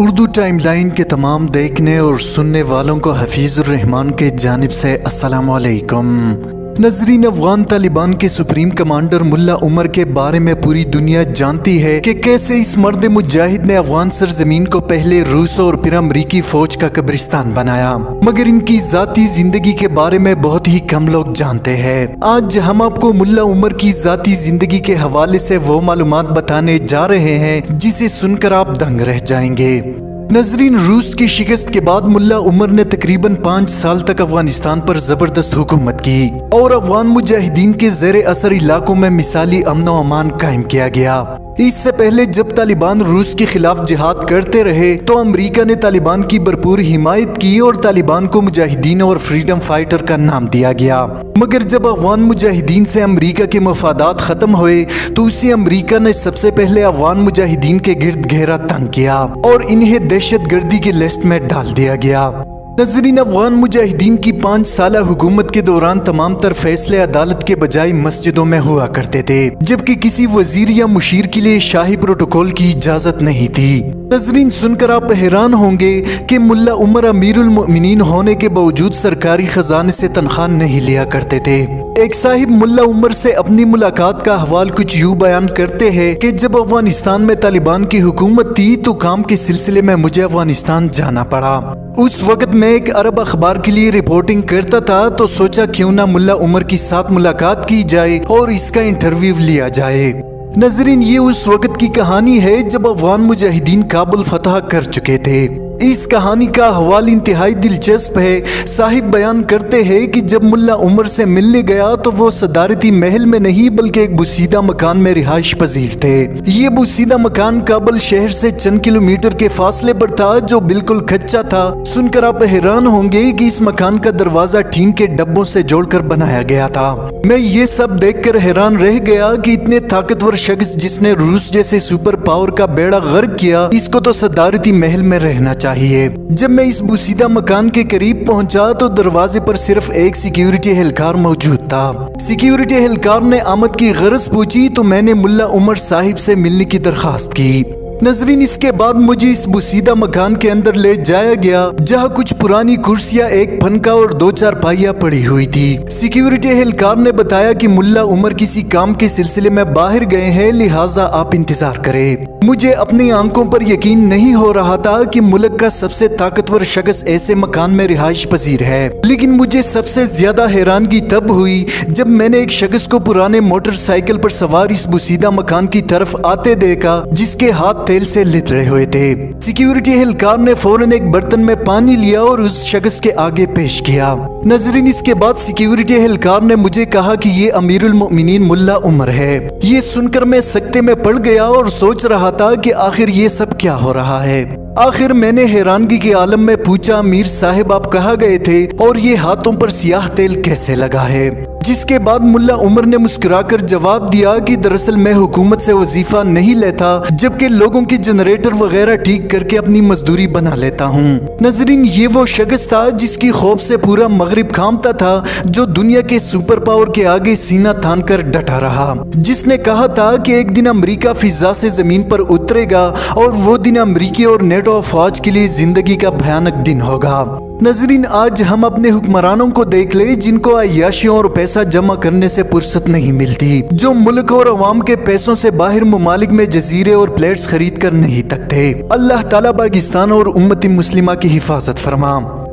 Urdu time line के तमाम देखने और सुनने वालों को हफीज़ुर रहमान के जानिब से अस्सलाम वालेकुम नजरीन अफगान तालिबान के सुप्रीम कमांडर मुल्ला उमर के बारे में पूरी दुनिया जानती है कि कैसे इस मर्द मुजाहिद ने अफगान सरजमीन को पहले रूस और फिर अमरीकी फौज का कब्रिस्तान बनाया। मगर इनकी जाती ज़िंदगी के बारे में बहुत ही कम लोग जानते हैं। आज हम आपको मुल्ला उमर की जाती ज़िंदगी के हवाले से वो मालूम बताने जा रहे हैं, जिसे सुनकर आप दंग रह जाएँगे। नजरीन रूस की शिकस्त के बाद मुल्ला उमर ने तकरीबन पाँच साल तक अफ़गानिस्तान पर ज़बरदस्त हुकूमत की और अफगान मुजाहिदीन के जेर असर इलाकों में मिसाली अमन अमान कायम किया गया। इससे पहले जब तालिबान रूस के खिलाफ जिहाद करते रहे तो अमेरिका ने तालिबान की भरपूर हिमायत की और तालिबान को मुजाहिदीन और फ्रीडम फाइटर का नाम दिया गया। मगर जब अफगान मुजाहिदीन से अमेरिका के मफादात ख़त्म हुए तो उसी अमेरिका ने सबसे पहले अफगान मुजाहिदीन के गिर्द घेरा तंग किया और इन्हें दहशत गर्दी की लिस्ट में डाल दिया गया। नजरीन अफगान मुजाहिदीन की पाँच साल हुकूमत के दौरान तमाम तर फैसले अदालत के बजाय मस्जिदों में हुआ करते थे, जबकि किसी वज़ीर या मुशीर के लिए शाही प्रोटोकॉल की इजाज़त नहीं थी। नजरीन सुनकर आप हैरान होंगे कि मुल्ला उमर अमीरुल होने के बावजूद सरकारी खजाने से तनख्वाह नहीं लिया करते थे। एक साहिब मुल्ला उमर से अपनी मुलाकात का हवाल कुछ यूँ बयान करते हैं कि जब अफ़गानिस्तान में तालिबान की हुकूमत थी तो काम के सिलसिले में मुझे अफ़गानिस्तान जाना पड़ा। उस वक्त मैं एक अरब अखबार के लिए रिपोर्टिंग करता था तो सोचा क्यों ना मुल्ला उमर की साथ मुलाकात की जाए और इसका इंटरव्यू लिया जाए। नजरिन, ये उस वक्त की कहानी है जब अफगान मुजाहिदीन काबुल फतह कर चुके थे। इस कहानी का हवाल इंतहाई दिलचस्प है। साहिब बयान करते हैं कि जब मुल्ला उमर से मिलने गया तो वो सदारती महल में नहीं, बल्कि एक बुसीदा मकान में रिहाइश पजीर थे। ये बुसीदा मकान काबल शहर से चंद किलोमीटर के फासले पर था, जो बिल्कुल कच्चा था। सुनकर आप हैरान होंगे कि इस मकान का दरवाज़ा टीन के डब्बों से जोड़कर बनाया गया था। मैं ये सब देखकर हैरान रह गया कि इतने ताकतवर शख्स जिसने रूस जैसे सुपर पावर का बेड़ा गर्क किया, इसको तो सदारती महल में रहना चाहिए। चाहिए। जब मैं इस बुसीदा मकान के करीब पहुँचा तो दरवाजे पर सिर्फ़ एक सिक्योरिटी एहलकार मौजूद था। सिक्योरिटी एहलकार ने आमद की गरज पूछी तो मैंने मुल्ला उमर साहिब से मिलने की दरखास्त की। नजरीन, इसके बाद मुझे इस बुसीदा मकान के अंदर ले जाया गया, जहाँ कुछ पुरानी कुर्सियाँ, एक फनका और दो चार पाइया पड़ी हुई थी। सिक्योरिटी एहलकार ने बताया कि मुल्ला उमर किसी काम के सिलसिले में बाहर गए हैं, लिहाजा आप इंतज़ार करें। मुझे अपनी आँखों पर यकीन नहीं हो रहा था कि मुल्क का सबसे ताकतवर शख्स ऐसे मकान में रिहाइश पसीर है, लेकिन मुझे सबसे ज़्यादा हैरानगी तब हुई जब मैंने एक शख्स को पुराने मोटरसाइकिल पर सवार इस बुसीदा मकान की तरफ़ आते देखा, जिसके हाथ तेल से लितड़े हुए थे। सिक्योरिटी एहलकार ने फ़ौरन एक बर्तन में पानी लिया और उस शख्स के आगे पेश किया। नजरीन, इसके बाद सिक्योरिटी एहलकार ने मुझे कहा कि ये अमीरुल मोमिनीन मुल्ला उमर है। ये सुनकर मैं सकते में पड़ गया और सोच रहा था कि आखिर ये सब क्या हो रहा है। आखिर मैंने हैरानगी के आलम में पूछा मीर साहिब, आप कहा गए थे? और ये हाथों पर सियाह तेल कैसे लगा है? जिसके बाद मुल्ला उमर ने मुस्कुराकर जवाब दिया कि दरअसल मैं हुकूमत से वजीफा नहीं लेता, जबकि लोगों के जनरेटर वगैरह ठीक करके अपनी मजदूरी बना लेता हूँ। नजरीन, ये वो शख्स था जिसकी खौफ से पूरा मगरब खामता था, जो दुनिया के सुपर पावर के आगे सीना थान कर डटा रहा। जिसने कहा था कि एक दिन अमरीका फिजा से ज़मीन पर उतरेगा और वो दिन अमरीकी और नेटो फौज के लिए ज़िंदगी का भयानक दिन होगा। नजरीन, आज हम अपने हुक्मरानों को देख ले, जिनको अयाशियों और पैसा जमा करने से फुर्सत नहीं मिलती, जो मुल्क और अवाम के पैसों से बाहर ममालिक में जजीरे और प्लेट्स खरीद कर नहीं तकते। अल्लाह ताला पाकिस्तान और उम्मती मुस्लिमा की हिफाजत फरमा।